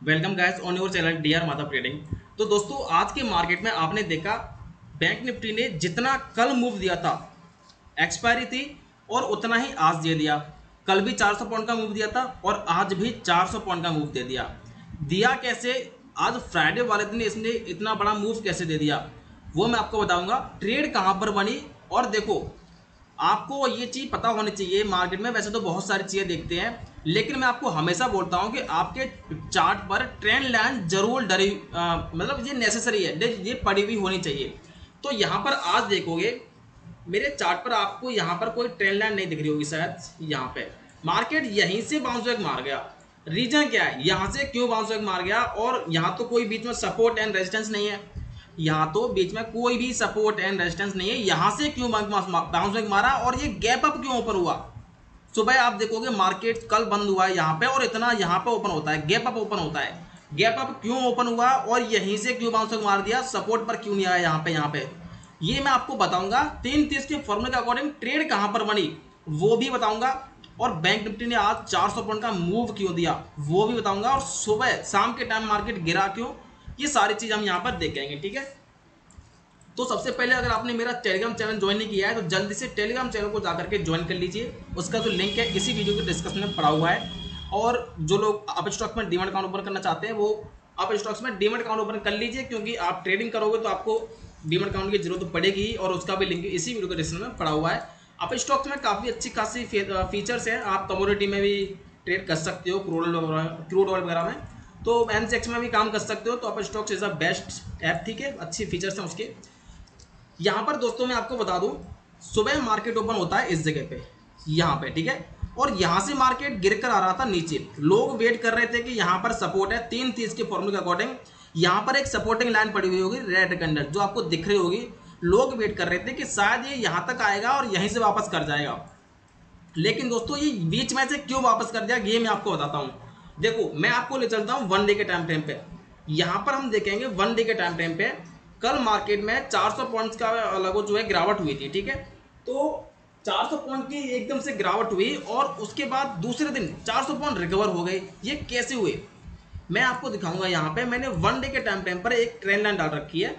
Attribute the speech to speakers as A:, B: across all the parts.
A: Welcome guys on your channel D R Madhav trading तो दोस्तों, आज के मार्केट में आपने देखा बैंक निफ्टी ने जितना कल मूव दिया था एक्सपायरी थी और उतना ही आज दे दिया। कल भी 400 पॉइंट का मूव दिया था और आज भी 400 पॉइंट का मूव दे दिया। दिया कैसे? आज फ्राइडे वाले दिन इसने इतना बड़ा मूव कैसे दे दिया? वो मैं आपको बताऊँगा। ट्रेड कहाँ पर बनी? और देखो आपको ये चीज़ पता होनी चाहिए, मार्केट में वैसे तो बहुत सारी चीज़ें देखते हैं, लेकिन मैं आपको हमेशा बोलता हूँ कि आपके चार्ट पर ट्रेंड लाइन ज़रूर डरी मतलब ये नेसेसरी है ये पड़ी हुई होनी चाहिए। तो यहाँ पर आज देखोगे, मेरे चार्ट पर आपको यहाँ पर कोई ट्रेंड लाइन नहीं दिख रही होगी शायद, यहाँ पे। मार्केट यहीं से बाउंस बैक मार गया। रीजन क्या है? यहाँ से क्यों बाउंस बैक मार गया? और यहाँ तो कोई बीच में सपोर्ट एंड रेजिस्टेंस नहीं है। यहाँ तो बीच में कोई भी सपोर्ट एंड रेजिस्टेंस नहीं है। यहाँ से क्यों बाउंस बैक मारा और ये गैप अप क्यों ऊपर हुआ? सुबह आप देखोगे मार्केट कल बंद हुआ है यहाँ पे और इतना यहाँ पे ओपन होता है। गैप अप ओपन होता है। गैप अप क्यों ओपन हुआ और यहीं से क्यों बाउंस बैक मार दिया? सपोर्ट पर क्यों नहीं आया यहाँ पे यहाँ पे? ये मैं आपको बताऊँगा। तीन तीस के फॉर्मूले के अकॉर्डिंग ट्रेड कहाँ पर बनी, वो भी बताऊँगा। और बैंक निफ्टी ने आज 400 पॉइंट का मूव क्यों दिया, वो भी बताऊँगा। और सुबह शाम के टाइम मार्केट गिरा क्यों? ये सारी चीज़ हम यहाँ पर देखेंगे, ठीक है? तो सबसे पहले अगर आपने मेरा टेलीग्राम चैनल ज्वाइन नहीं किया है तो जल्दी से टेलीग्राम चैनल को जाकर के ज्वाइन कर लीजिए। उसका जो तो लिंक है, इसी वीडियो के डिस्कशन में पड़ा हुआ है। और जो लोग अप स्टॉक में डीमेट अकाउंट ओपन करना चाहते हैं, वो आप स्टॉक्स में डीमेट अकाउंट ओपन कर लीजिए, क्योंकि आप ट्रेडिंग करोगे तो आपको डीमेट अकाउंट की ज़रूरत पड़ेगी, और उसका भी लिंक इसी वीडियो के डिस्क्रिप्शन में पड़ा हुआ है। आप स्टॉक्स में काफ़ी अच्छी खासी फीचर्स हैं। आप कमोडिटी में भी ट्रेड कर सकते हो क्रूड क्रूड ऑयल वगैरह में। तो एन में भी काम कर सकते हो तो Upstox is a best app ठीक है? अच्छी फीचर्स हैं उसके। यहाँ पर दोस्तों मैं आपको बता दूँ, सुबह मार्केट ओपन होता है इस जगह पे, यहाँ पे, ठीक है? और यहाँ से मार्केट गिर कर आ रहा था नीचे। लोग वेट कर रहे थे कि यहाँ पर सपोर्ट है, तीन तीस के फॉर्मूले के अकॉर्डिंग यहाँ पर एक सपोर्टिंग लाइन पड़ी हुई होगी रेड कैंडल जो आपको दिख रही होगी। लोग वेट कर रहे थे कि शायद ये यहाँ तक आएगा और यहीं से वापस कर जाएगा। लेकिन दोस्तों ये बीच में से क्यों वापस कर दिया, ये मैं आपको बताता हूँ। देखो, मैं आपको ले चलता हूँ वन डे के टाइम फ्रेम पे। यहाँ पर हम देखेंगे वन डे के टाइम फ्रेम पे कल मार्केट में 400 पॉइंट्स का लगभग जो है गिरावट हुई थी, ठीक है? तो 400 पॉइंट की एकदम से गिरावट हुई और उसके बाद दूसरे दिन 400 पॉइंट रिकवर हो गए ये कैसे हुए? मैं आपको दिखाऊँगा यहाँ पे। मैंने वन डे के टाइम टाइम पर एक ट्रेंड लाइन डाल रखी है।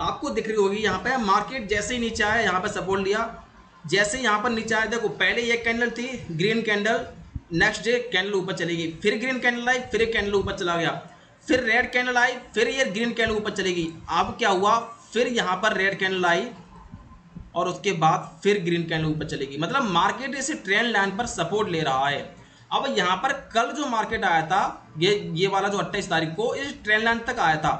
A: आपको दिख रही होगी यहाँ पे मार्केट जैसे ही नीचे आया, यहाँ पे सपोर्ट लिया। जैसे यहाँ पर नीचे आया, देखो, पहले एक कैंडल थी green candle next day candle ऊपर चली गई। फिर ग्रीन कैंडल आई, फिर कैंडल ऊपर चला गया। फिर रेड कैंडल आई, फिर ये ग्रीन कैंडल ऊपर चलेगी अब क्या हुआ? फिर यहाँ पर रेड कैंडल आई और उसके बाद फिर ग्रीन कैंडल ऊपर चलेगी मतलब मार्केट इस ट्रेंड लाइन पर सपोर्ट ले रहा है। अब यहाँ पर कल जो मार्केट आया था, ये ये वाला जो अट्ठाईस तारीख को, इस ट्रेंड लाइन तक आया था।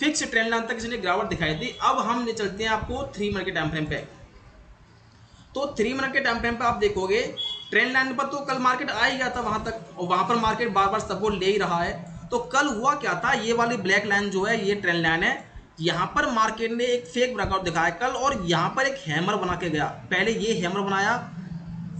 A: फिक्स ट्रेंड लाइन तक इसने गिरावट दिखाई थी। अब हम चलते हैं आपको थ्री के टाइम फ्रेम पे। तो थ्री मिनट के टाइम फ्रेम पर आप देखोगे ट्रेंड लाइन पर तो कल मार्केट आ ही गया था वहाँ तक, और वहाँ पर मार्केट बार बार सपोर्ट ले ही रहा है। तो कल हुआ क्या था, ये वाली ब्लैक लाइन जो है, ये ट्रेंड लाइन है, यहाँ पर मार्केट ने एक फेक ब्रेकआउट दिखाया कल, और यहाँ पर एक हैमर बना के गया। पहले ये हैमर बनाया,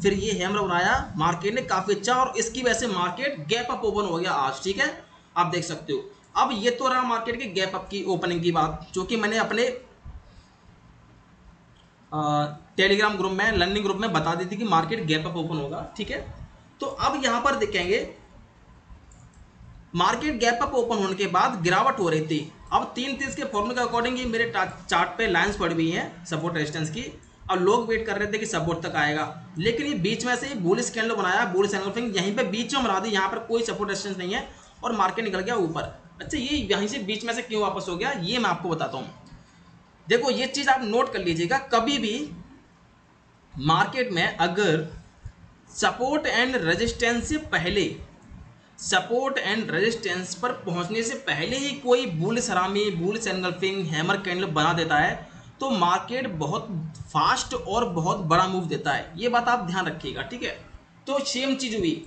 A: फिर ये हैमर बनाया मार्केट ने काफ़ी अच्छा और इसकी वजह से मार्केट गैप अप ओपन हो गया आज, ठीक है? आप देख सकते हो। अब ये तो रहा मार्केट के गैप अप की ओपनिंग की बात, जो कि मैंने अपने टेलीग्राम ग्रुप में लर्निंग ग्रुप में बता दी थी कि मार्केट गैप अप ओपन होगा, ठीक है? तो अब यहाँ पर देखेंगे। मार्केट गैप अप ओपन होने के बाद गिरावट हो रही थी। अब तीन तीस के फॉर्मूले के अकॉर्डिंग ये मेरे चार्ट पे लाइंस पड़ी हुई हैं सपोर्ट रेजिस्टेंस की। और लोग वेट कर रहे थे कि सपोर्ट तक आएगा। लेकिन ये बीच में से बुलिस कैंडल बनाया बुलिस एनगल्फिंग यहीं पे बीच में बना दी, यहाँ पर कोई सपोर्ट रेजिस्टेंस नहीं है और मार्केट निकल गया ऊपर। अच्छा ये यहीं से बीच में से क्यों वापस हो गया, ये मैं आपको बताता हूँ। देखो, ये चीज़ आप नोट कर लीजिएगा, कभी भी मार्केट में अगर सपोर्ट एंड रेजिस्टेंस से पहले सपोर्ट एंड रेजिस्टेंस पर पहुँचने से पहले ही कोई bull harami bull engulfing hammer candle बना देता है तो मार्केट बहुत फास्ट और बहुत बड़ा मूव देता है। ये बात आप ध्यान रखिएगा, ठीक है? तो सेम चीज़ हुई।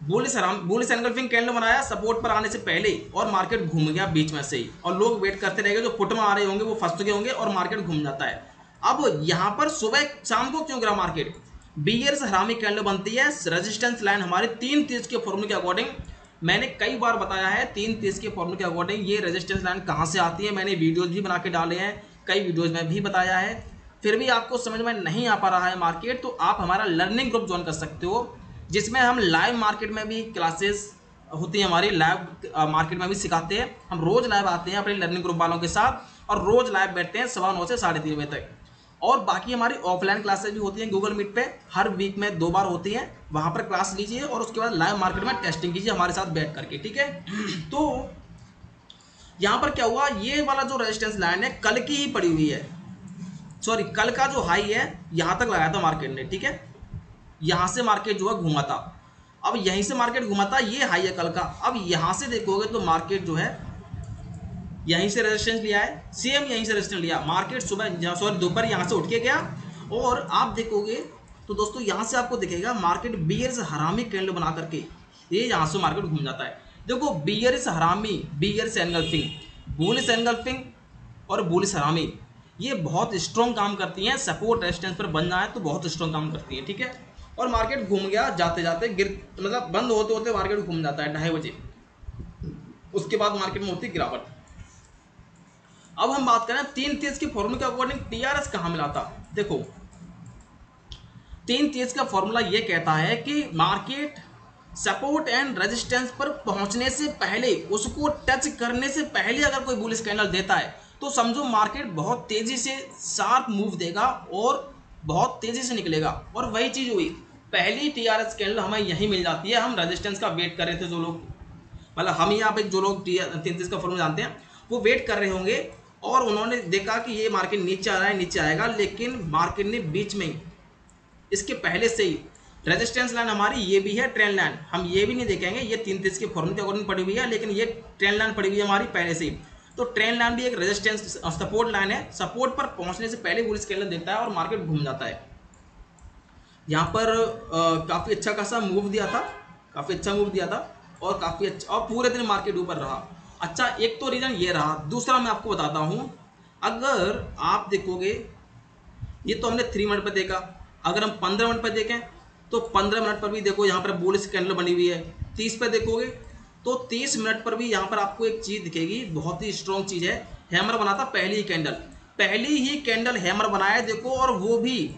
A: Bull harami bull engulfing candle बनाया सपोर्ट पर आने से पहले और मार्केट घूम गया बीच में से ही। और लोग वेट करते रहेंगे जो पुट में आ रहे होंगे, वो फंस चुके होंगे, और मार्केट घूम जाता है। अब यहाँ पर सुबह शाम को क्यों गिरा मार्केट बियर्स हरामी कैंडल बनती है। रेजिस्टेंस लाइन हमारे तीन तीस के फॉर्मूले के अकॉर्डिंग मैंने कई बार बताया है, तीन तीस के फॉर्मूले के अकॉर्डिंग ये रेजिस्टेंस लाइन कहाँ से आती है? मैंने वीडियोज़ भी बना के डाले हैं, कई वीडियोज़ में भी बताया है। फिर भी आपको समझ में नहीं आ पा रहा है मार्केट तो आप हमारा लर्निंग ग्रुप ज्वाइन कर सकते हो। जिसमें हम लाइव मार्केट में भी क्लासेस होती है हमारी लाइव मार्केट में भी सिखाते हैं। हम रोज लाइव आते हैं अपने लर्निंग ग्रुप वालों के साथ और रोज लाइव बैठते हैं सवा नौ से साढ़े तीन बजे तक। और बाकी हमारी ऑफलाइन क्लासेज भी होती हैं गूगल मीट पे। हर वीक में दो बार होती हैं। वहाँ पर क्लास लीजिए और उसके बाद लाइव मार्केट में टेस्टिंग कीजिए हमारे साथ बैठ करके, ठीक है? तो यहाँ पर क्या हुआ? ये वाला जो रेजिस्टेंस लाइन है, कल की ही पड़ी हुई है। सॉरी कल का जो हाई है, यहाँ तक लगाया था मार्केट ने, ठीक है? यहाँ से मार्केट जो है घूमा था। अब यहीं से मार्केट घुमा था, ये हाई है कल का। अब यहाँ से देखोगे तो मार्केट जो है, यहीं से रेजिस्टेंस लिया है। सेम यहीं से रेजिस्टेंस लिया। मार्केट सुबह सॉरी दोपहर यहाँ से उठ के गया। और आप देखोगे तो दोस्तों यहाँ से आपको दिखेगा मार्केट बियर से हरामी कैंडल बना करके। ये यहाँ से मार्केट घूम जाता है। देखो बियर से हरामी बियर से एनगल्फिंग बुलिस एनगल्फिंग और बुलिस हरामी। ये बहुत स्ट्रॉन्ग काम करती हैं। सपोर्ट रेजिस्टेंस पर बन जाए तो बहुत स्ट्रॉन्ग काम करती है, ठीक है? और मार्केट घूम गया जाते जाते, गिर मतलब बंद होते होते मार्केट घूम जाता है ढाई बजे। उसके बाद मार्केट में होती गिरावट। अब हम बात करें तीन तेज के फॉर्मूले के अकॉर्डिंग टीआरएस कहाँ मिला था? देखो, तीन तेज का फॉर्मूला यह कहता है कि मार्केट सपोर्ट एंड रेजिस्टेंस पर पहुँचने से पहले, उसको टच करने से पहले अगर कोई बुलिस कैंडल देता है तो समझो मार्केट बहुत तेज़ी से शार्प मूव देगा और बहुत तेज़ी से निकलेगा। और वही चीज़ हुई। पहली टी आर एस कैंडल हमें यही मिल जाती है। हम रेजिस्टेंस का वेट कर रहे थे जो लोग। मतलब हम यहाँ पे जो लोग तैंतीस का फॉर्म जानते हैं, वो वेट कर रहे होंगे और उन्होंने देखा कि ये मार्केट नीचे आ रहा है, नीचे आएगा, लेकिन मार्केट ने बीच में इसके पहले से ही रेजिस्टेंस लाइन हमारी ये भी है ट्रेन लाइन हम ये भी नहीं देखेंगे, ये तीन तीस के फॉर्म के अकॉर्डिंग पड़ी हुई है, लेकिन ये ट्रेन लाइन पड़ी हुई है हमारी पहले से ही। तो ट्रेन लाइन भी एक रेजिस्टेंस सपोर्ट लाइन है। सपोर्ट पर पहुँचने से पहले बुलिस कैंडल देता है और मार्केट घूम जाता है। यहाँ पर काफ़ी अच्छा खासा मूव दिया था, काफ़ी अच्छा मूव दिया था और काफ़ी अच्छा और पूरे दिन मार्केट ऊपर रहा। अच्छा एक तो रीज़न ये रहा, दूसरा मैं आपको बताता हूँ, अगर आप देखोगे, ये तो हमने थ्री मिनट पर देखा, अगर हम पंद्रह मिनट पर देखें तो पंद्रह मिनट पर भी देखो यहाँ पर बुलिस कैंडल बनी हुई है। तीस पर देखोगे तो तीस मिनट पर भी यहाँ पर आपको एक चीज़ दिखेगी, बहुत ही स्ट्रॉन्ग चीज़ है हैमर बना था पहली ही कैंडल पहली ही कैंडल हैमर बनाया, देखो, और वो भी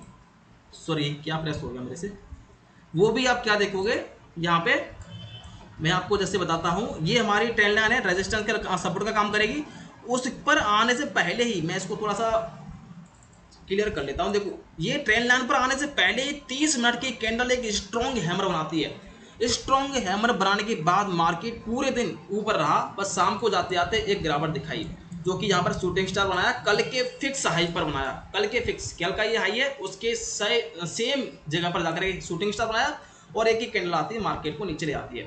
A: सॉरी क्या प्रेस हो गया मेरे से? वो भी आप क्या देखोगे? यहाँ पे मैं आपको जैसे बताता हूँ, ये हमारी ट्रेन लाइन है रेजिस्टेंस का सपोर्ट का काम करेगी। उस पर आने से पहले ही मैं इसको थोड़ा सा क्लियर कर लेता हूँ। देखो, ये ट्रेन लाइन पर आने से पहले ही तीस मिनट की कैंडल एक स्ट्रॉन्ग हैमर बनाती है। स्ट्रॉन्ग हैमर बनाने के बाद मार्केट पूरे दिन ऊपर रहा, बस शाम को जाते जाते एक गिरावट दिखाई। जो कि यहाँ पर शूटिंग स्टार बनाया, कल के फिक्स हाई पर बनाया। कल के फिक्स कल का ये हाई है, उसके सेम जगह पर जाकर शूटिंग स्टार बनाया और एक ही कैंडल आती है मार्केट को नीचे ले आती है।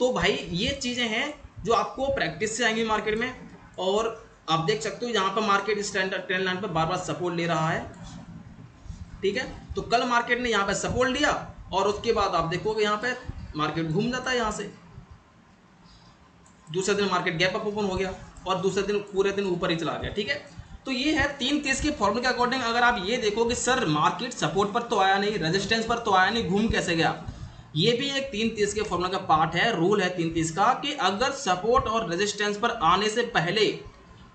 A: तो भाई, ये चीज़ें हैं जो आपको प्रैक्टिस से आएँगी मार्केट में और आप देख सकते हो यहाँ पर market standard trend trend line पर बार बार सपोर्ट ले रहा है। ठीक है? तो कल मार्केट ने यहाँ पर सपोर्ट लिया और उसके बाद आप देखोगे यहाँ पे मार्केट घूम जाता है यहाँ से। दूसरे दिन मार्केट गैप अप ओपन हो गया। और दूसरे दिन, पूरे दिन ऊपर ही चला गया, ठीक है? तो ये है तीन तीस के फॉर्मूले के अकॉर्डिंग अगर आप ये देखो कि सर मार्केट सपोर्ट पर तो आया नहीं रेजिस्टेंस पर तो आया नहीं, घूम कैसे गया? ये भी एक तीन तीस के फॉर्मूला का पार्ट है रूल है तीन तीस का कि अगर सपोर्ट और रेजिस्टेंस पर आने से पहले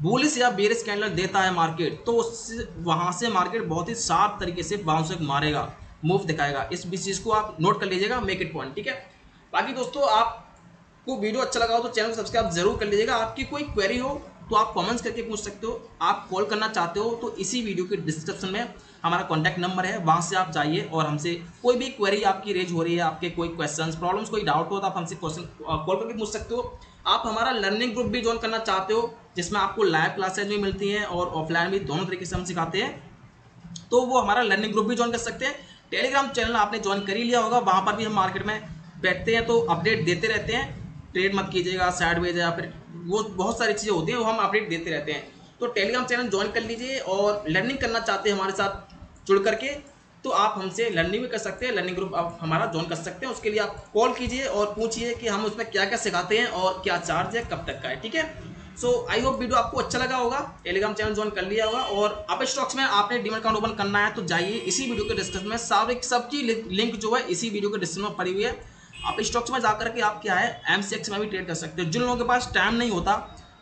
A: बुलिस या बेरिस कैंडल देता है मार्केट तो उससे, वहाँ से मार्केट बहुत ही साफ़ तरीके से बाउंस मारेगा मूव दिखाएगा। इस चीज़ को आप नोट कर लीजिएगा मेक इट पॉइंट ठीक है? बाकी दोस्तों, आप को वीडियो अच्छा लगा हो तो चैनल को सब्सक्राइब ज़रूर कर लीजिएगा। आपकी कोई क्वेरी हो तो आप कमेंट्स करके पूछ सकते हो। आप कॉल करना चाहते हो तो इसी वीडियो के डिस्क्रिप्शन में हमारा कॉन्टैक्ट नंबर है। वहाँ से आप जाइए और हमसे कोई भी क्वेरी आपकी रेज हो रही है, आपके कोई क्वेश्चन प्रॉब्लम्स कोई डाउट हो तो आप हमसे क्वेश्चन कॉल करके पूछ सकते हो। आप हमारा लर्निंग ग्रुप भी ज्वाइन करना चाहते हो, जिसमें आपको लाइव क्लासेज भी मिलती हैं और ऑफलाइन भी दोनों तरीके से हम सिखाते हैं तो वो हमारा लर्निंग ग्रुप भी ज्वाइन कर सकते हैं। टेलीग्राम चैनल आपने ज्वाइन कर ही लिया होगा। वहाँ पर भी हम मार्केट में बैठते हैं तो अपडेट देते रहते हैं। ट्रेड मत कीजिएगा साइड या फिर वो बहुत सारी चीज़ें होती हैं, वो हम अपडेट देते रहते हैं। तो टेलीग्राम चैनल ज्वाइन कर लीजिए और लर्निंग करना चाहते हैं हमारे साथ जुड़ करके तो आप हमसे लर्निंग भी कर सकते हैं लर्निंग ग्रुप आप हमारा ज्वाइन कर सकते हैं, उसके लिए आप कॉल कीजिए और पूछिए कि हम उसमें क्या क्या सिखाते हैं और क्या चार्ज है, कब तक का है, ठीक है? सो आई होप वीडियो आपको अच्छा लगा होगा टेलीग्राम चैनल ज्वाइन कर लिया होगा और आप स्टॉक्स में आपने डीमेट अकाउंट ओपन करना है तो जाइए इसी वीडियो के डिस्क्रिप्शन में, सारी सबकी लिंक जो है इसी वीडियो के डिस्क्रिप्शन में पड़ी हुई है। आप स्टॉक्स में जाकर के आप क्या है एमसीएक्स में भी ट्रेड कर सकते हो। जिन लोगों के पास टाइम नहीं होता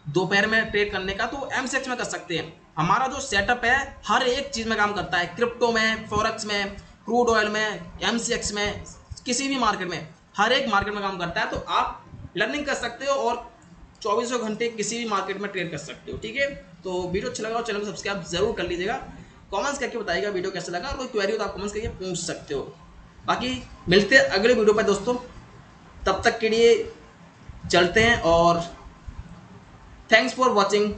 A: दोपहर में ट्रेड करने का तो एमसीएक्स में कर सकते हैं। हमारा जो सेटअप है, हर एक चीज़ में काम करता है। क्रिप्टो में फॉरक्स में क्रूड ऑयल में एमसीएक्स में, किसी भी मार्केट में, हर एक मार्केट में काम करता है। तो आप लर्निंग कर सकते हो और चौबीसों घंटे किसी भी मार्केट में ट्रेड कर सकते हो, ठीक है? तो वीडियो अच्छा लगा और चैनल को सब्सक्राइब ज़रूर कर लीजिएगा। कमेंट्स करके बताइएगा वीडियो कैसा लगा। और कोई क्वेरी हो तो आप कमेंट्स करके पूछ सकते हो। बाकी मिलते हैं अगले वीडियो पर दोस्तों। तब तक के लिए चलते हैं और थैंक्स फॉर वॉचिंग